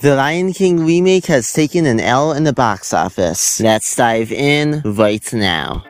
The Lion King remake has taken an L in the box office. Let's dive in right now.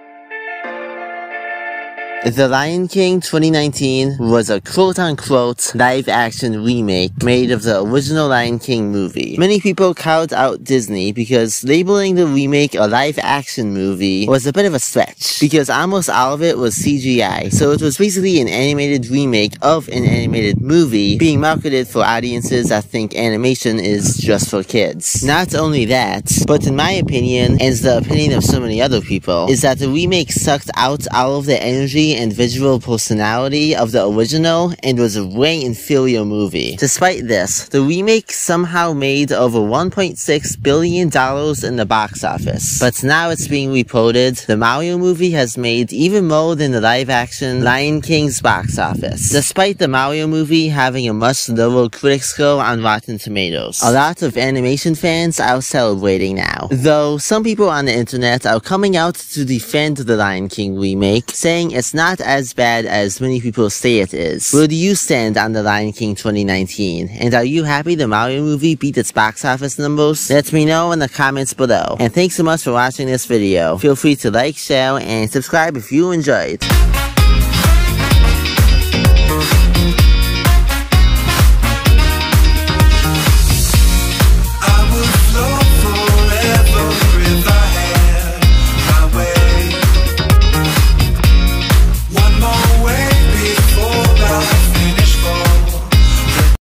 The Lion King 2019 was a quote-unquote live-action remake made of the original Lion King movie. Many people called out Disney because labeling the remake a live-action movie was a bit of a stretch because almost all of it was CGI, so it was basically an animated remake of an animated movie being marketed for audiences that think animation is just for kids. Not only that, but in my opinion, and the opinion of so many other people, is that the remake sucked out all of the energy and visual personality of the original and was a way inferior movie. Despite this, the remake somehow made over $1.6 billion in the box office. But now it's being reported the Mario movie has made even more than the live-action Lion King's box office, despite the Mario movie having a much lower critic score on Rotten Tomatoes. A lot of animation fans are celebrating now, though some people on the internet are coming out to defend the Lion King remake, saying it's not not as bad as many people say it is. Where do you stand on The Lion King 2019? And are you happy the Mario movie beat its box office numbers? Let me know in the comments below. And thanks so much for watching this video. Feel free to like, share, and subscribe if you enjoyed.